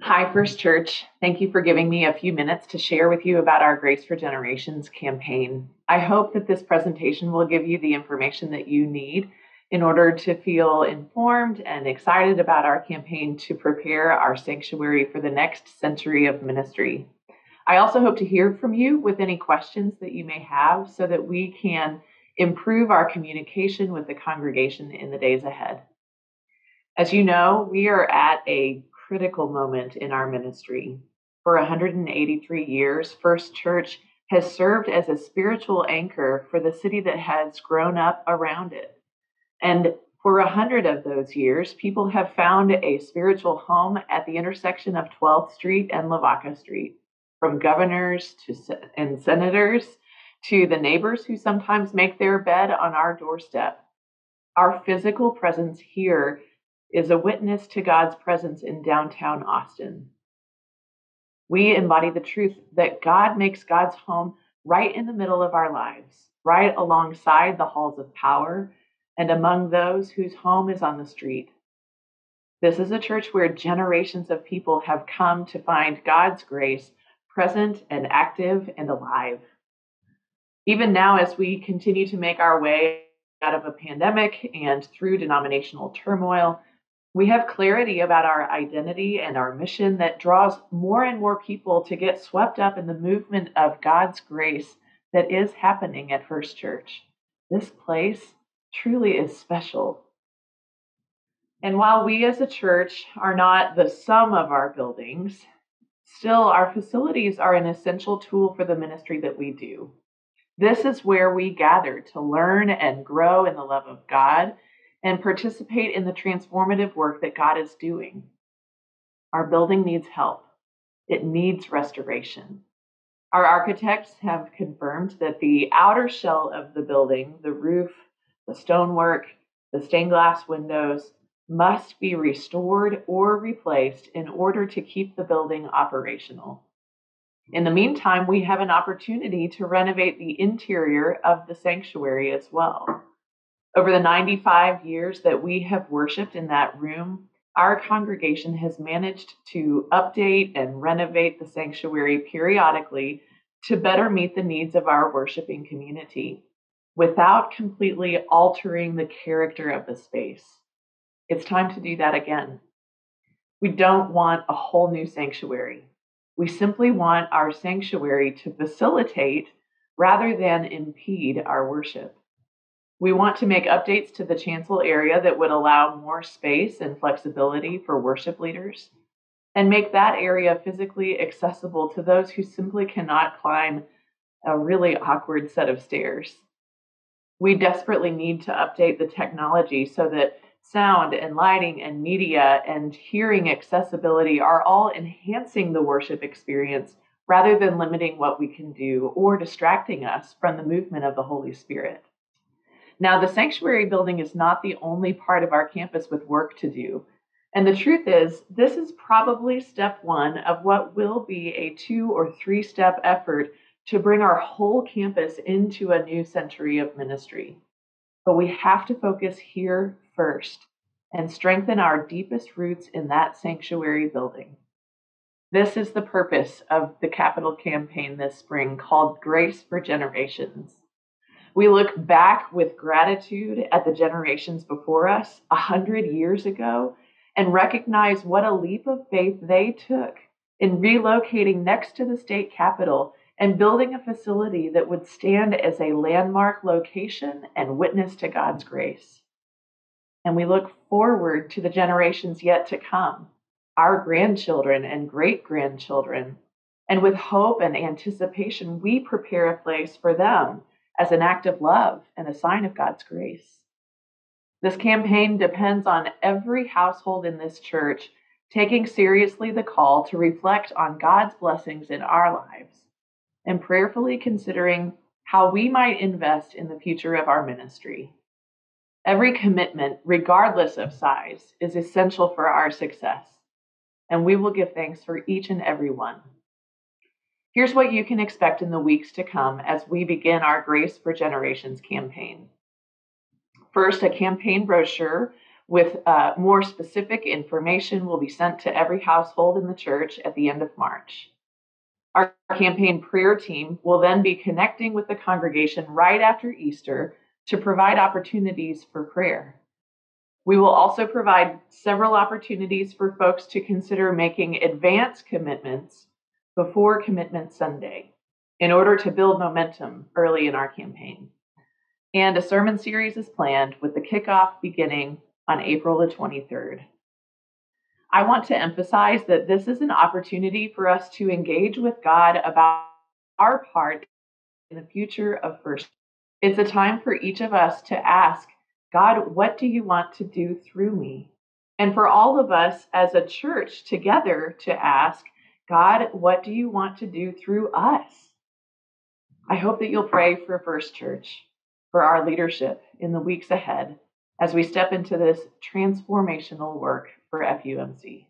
Hi, First Church. Thank you for giving me a few minutes to share with you about our Grace for Generations campaign. I hope that this presentation will give you the information that you need in order to feel informed and excited about our campaign to prepare our sanctuary for the next century of ministry. I also hope to hear from you with any questions that you may have so that we can improve our communication with the congregation in the days ahead. As you know, we are at a critical moment in our ministry. For 183 years, First Church has served as a spiritual anchor for the city that has grown up around it. And for a hundred of those years, people have found a spiritual home at the intersection of 12th Street and Lavaca Street, from governors to and senators to the neighbors who sometimes make their bed on our doorstep. Our physical presence here is a witness to God's presence in downtown Austin. We embody the truth that God makes God's home right in the middle of our lives, right alongside the halls of power and among those whose home is on the street. This is a church where generations of people have come to find God's grace present and active and alive. Even now, as we continue to make our way out of a pandemic and through denominational turmoil, we have clarity about our identity and our mission that draws more and more people to get swept up in the movement of God's grace that is happening at First Church. This place truly is special. And while we as a church are not the sum of our buildings, still our facilities are an essential tool for the ministry that we do. This is where we gather to learn and grow in the love of God and participate in the transformative work that God is doing. Our building needs help, it needs restoration. Our architects have confirmed that the outer shell of the building, the roof, the stonework, the stained glass windows, must be restored or replaced in order to keep the building operational. In the meantime, we have an opportunity to renovate the interior of the sanctuary as well. Over the 95 years that we have worshiped in that room, our congregation has managed to update and renovate the sanctuary periodically to better meet the needs of our worshiping community without completely altering the character of the space. It's time to do that again. We don't want a whole new sanctuary. We simply want our sanctuary to facilitate rather than impede our worship. We want to make updates to the chancel area that would allow more space and flexibility for worship leaders and make that area physically accessible to those who simply cannot climb a really awkward set of stairs. We desperately need to update the technology so that sound and lighting and media and hearing accessibility are all enhancing the worship experience rather than limiting what we can do or distracting us from the movement of the Holy Spirit. Now, the sanctuary building is not the only part of our campus with work to do. And the truth is, this is probably step one of what will be a two or three step effort to bring our whole campus into a new century of ministry. But we have to focus here first and strengthen our deepest roots in that sanctuary building. This is the purpose of the capital campaign this spring called Grace for Generations. We look back with gratitude at the generations before us, a hundred years ago, and recognize what a leap of faith they took in relocating next to the state capitol and building a facility that would stand as a landmark location and witness to God's grace. And we look forward to the generations yet to come, our grandchildren and great grandchildren. And with hope and anticipation, we prepare a place for them as an act of love and a sign of God's grace. This campaign depends on every household in this church taking seriously the call to reflect on God's blessings in our lives and prayerfully considering how we might invest in the future of our ministry. Every commitment, regardless of size, is essential for our success, and we will give thanks for each and every one. Here's what you can expect in the weeks to come as we begin our Grace for Generations campaign. First, a campaign brochure with uh, more specific information will be sent to every household in the church at the end of March. Our campaign prayer team will then be connecting with the congregation right after Easter to provide opportunities for prayer. We will also provide several opportunities for folks to consider making advance commitments before Commitment Sunday in order to build momentum early in our campaign. And a sermon series is planned with the kickoff beginning on April the 23rd. I want to emphasize that this is an opportunity for us to engage with God about our part in the future of First. It's a time for each of us to ask, God, what do you want to do through me? And for all of us as a church together to ask, God, what do you want to do through us? I hope that you'll pray for First Church, for our leadership in the weeks ahead as we step into this transformational work for FUMC.